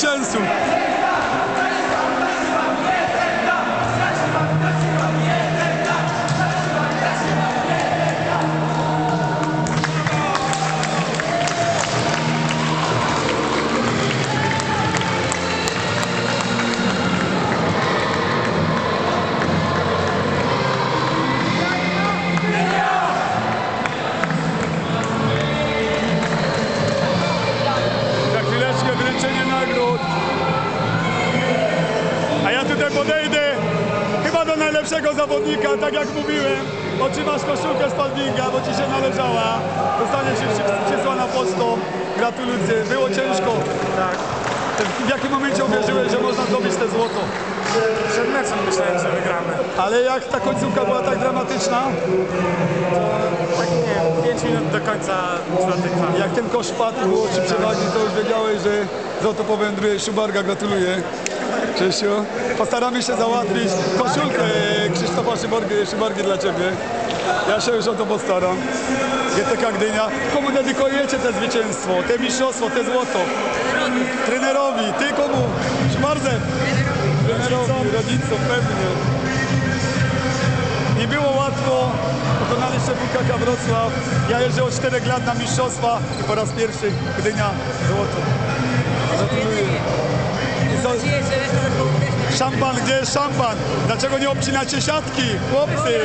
zwycięzców. Podejdę chyba do najlepszego zawodnika, tak jak mówiłem. Otrzymasz koszulkę z Palwinga, bo ci się należała. Zostanie ci przy- przysłana pocztą. Gratuluję. Było ciężko. Tak. W jakim momencie uwierzyłeś, że można zdobyć te złoto? Przed meczem myślałem, że wygramy. Ale jak ta końcówka była tak dramatyczna, Tak nie, 5 minut do końca czwartej kwarty. jak ten kosz padł, było ci przewagi, to już wiedziałeś, że złoto powędruje. Szubarga, gratuluję. Czesiu. Postaramy się załatwić koszulkę Krzysztofa Szybargi, Szybargi dla Ciebie. Ja się już o to postaram. GTK Gdynia. Komu dedykujecie te zwycięstwo, te mistrzostwo, te złoto? Trenerowi. Ty komu? Szybardze. Trenerowi, rodzicom, pewnie. Nie było łatwo. Pokonaliście WKK Wrocław. Ja jeżdżę od 4 lat na mistrzostwa i po raz pierwszy Gdynia złoto. Szampan, gdzie jest szampan? Dlaczego nie obcinacie siatki, chłopcy?